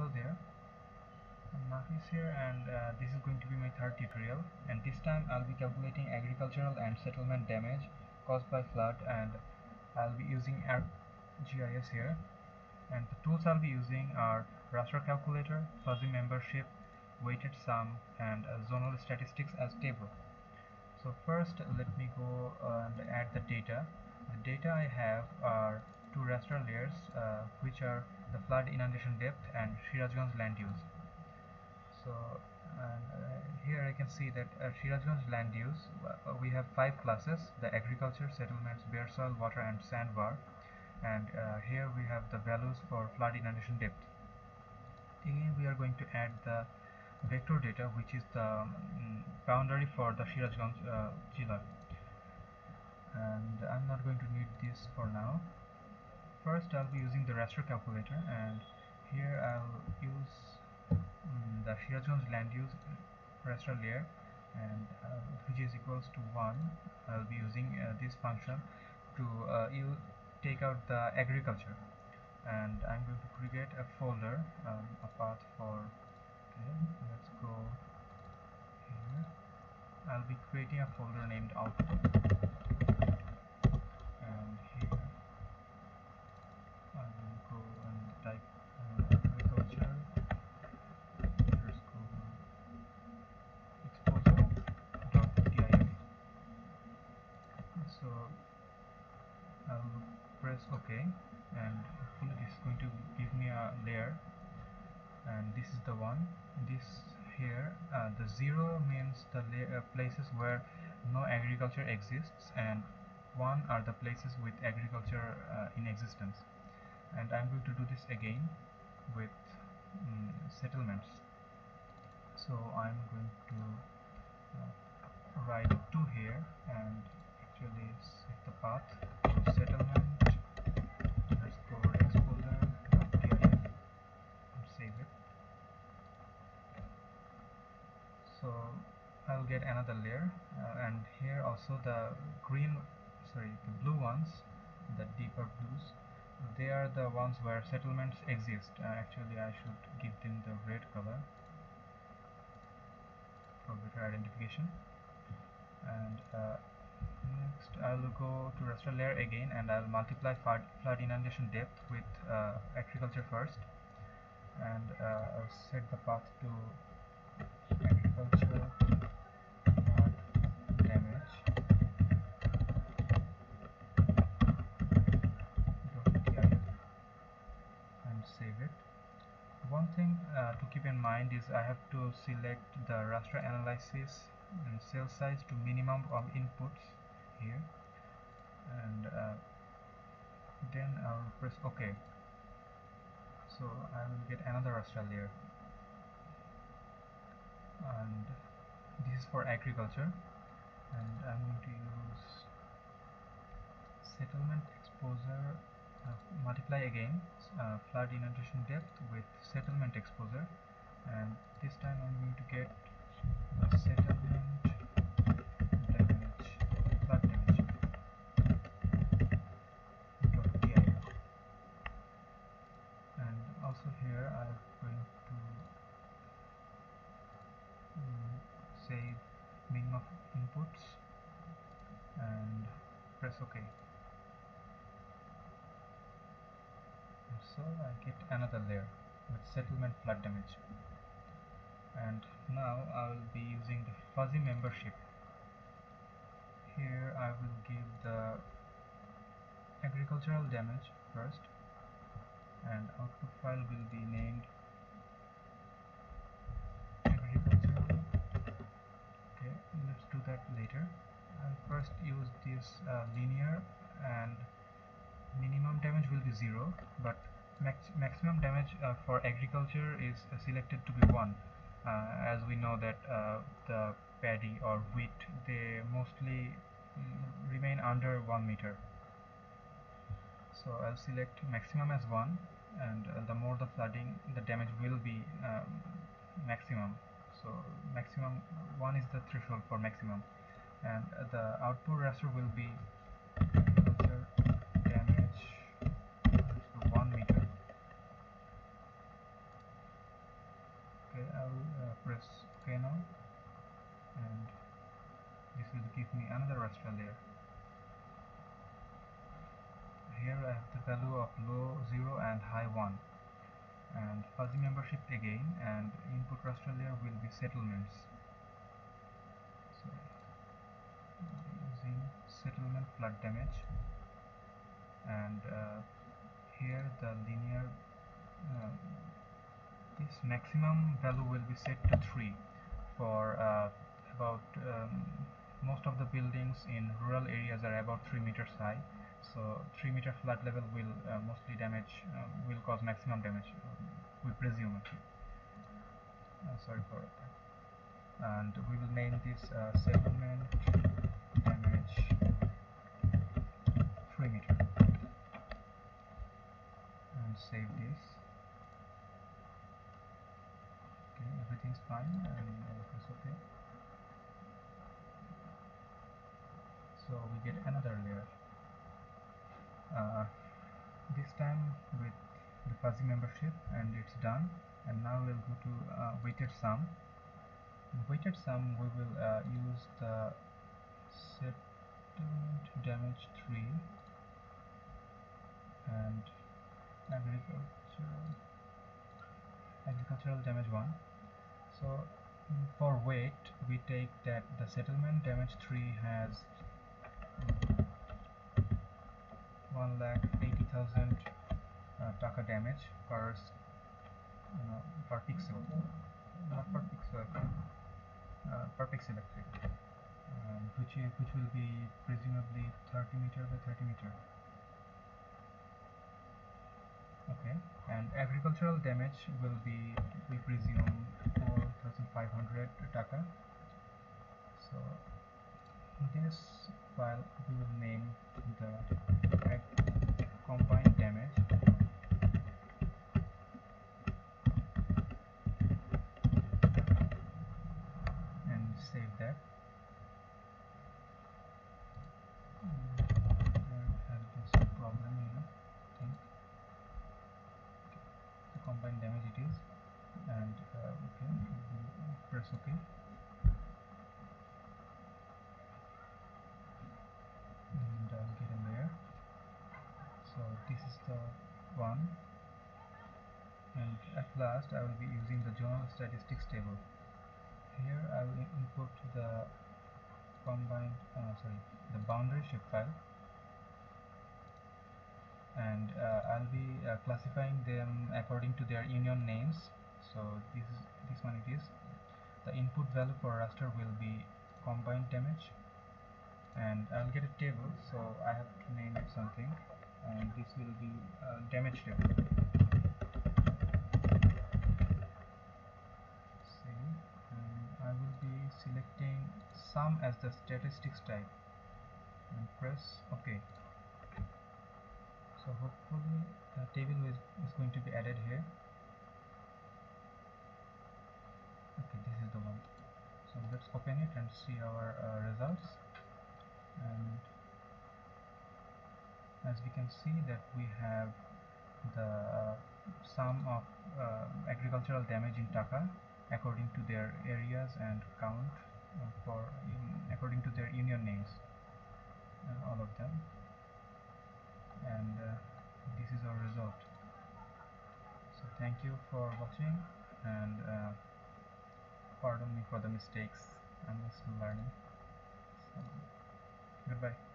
hello there. Nafis here and uh, this is going to be my third tutorial. And this time I'll be calculating agricultural and settlement damage caused by flood and I'll be using ArcGIS here. And the tools I'll be using are raster calculator, fuzzy membership, weighted sum and uh, zonal statistics as table. So first let me go and add the data. The data I have are two raster layers uh, which are the flood inundation depth and Sirajganj land use. So uh, here I can see that uh, land use uh, we have five classes the agriculture, settlements, bare soil, water and sandbar and uh, here we have the values for flood inundation depth. Again we are going to add the vector data which is the um, boundary for the Sirajganj uh, and I'm not going to need this for now first I'll be using the raster calculator and here I'll use um, the Sirajganj land use raster layer and uh, which is equals to 1 I'll be using uh, this function to uh, you take out the agriculture. And I'm going to create a folder um, a path for okay let's go here. I'll be creating a folder named output press OK and hopefully this is going to give me a layer and this is the one this here uh, the zero means the uh, places where no agriculture exists and one are the places with agriculture uh, in existence. And I'm going to do this again with um, settlements. So I'm going to uh, write 2 here and actually set the path to settlement I'll get another layer uh, and here also the green sorry the blue ones the deeper blues they are the ones where settlements exist. Uh, actually I should give them the red color for better identification. And uh, next I'll go to raster layer again and I'll multiply flood, flood inundation depth with uh, agriculture first. And uh, I'll set the path to agriculture one thing uh, to keep in mind is I have to select the raster analysis and cell size to minimum of inputs here and uh, then I'll press OK so I will get another raster layer and this is for agriculture. And I'm going to use settlement exposure uh, multiply again uh, flood inundation depth with settlement exposure. And this time I'm going to get the settlement damage flood damage. And also here I'm going to um, save minimum inputs and press OK. So I get another layer with settlement flood damage. And now I will be using the fuzzy membership. Here I will give the agricultural damage first and output file will be named agricultural okay let's do that later I'll first use this uh, linear and minimum damage will be 0 but max maximum damage uh, for agriculture is uh, selected to be 1 uh, as we know that uh, the paddy or wheat they mostly remain under 1 meter. So I'll select maximum as 1 and the more the flooding the damage will be um, maximum. So maximum 1 is the threshold for maximum and the output raster will be damage 1 meter. okay I'll uh, press OK now and this will give me another raster layer here I have the value of low 0 and high 1 and fuzzy membership again and input raster layer will be settlements so using settlement flood damage. And uh, here the linear uh, this maximum value will be set to 3 for uh, about um, most of the buildings in rural areas are about 3 meters high. So 3 meter flood level will uh, mostly damage uh, will cause maximum damage we presume. Uh, sorry for that. And we will name this uh, settlement damage 3 meter and save this okay everything's fine and everything's ok so we get another layer. Uh, this time with the fuzzy membership and it's done. And now we'll go to uh, weighted sum. In weighted sum we will uh, use the settlement damage 3 and agricultural agricultural damage 1 so for weight we take that the settlement damage 3 has one lakh eighty thousand uh, taka damage per you know, per pixel not per pixel uh, per pixel actually um, which which will be presumably 30 meter by 30 meter okay and agricultural damage will be we presume 4500 taka. So this file we will name the combined damage and save that there has been some problem here think the combined damage it is and uh, okay press ok so this is the one and at last I will be using the zonal statistics table here I will input the combined uh, sorry the boundary shapefile and uh, I'll be uh, classifying them according to their union names so this is this one it is the input value for raster will be combined damage. And I'll get a table so I have to name it something. And this will be uh, damage table. Save and I will be selecting sum as the statistics type. And press ok. So hopefully a table is, is going to be added here. Okay this is the one so let's open it and see our uh, results. And as we can see that we have the uh, sum of uh, agricultural damage in Taka according to their areas and count for in, according to their union names uh, all of them. And uh, this is our result. So thank you for watching and uh, pardon me for the mistakes i'm still learning so goodbye.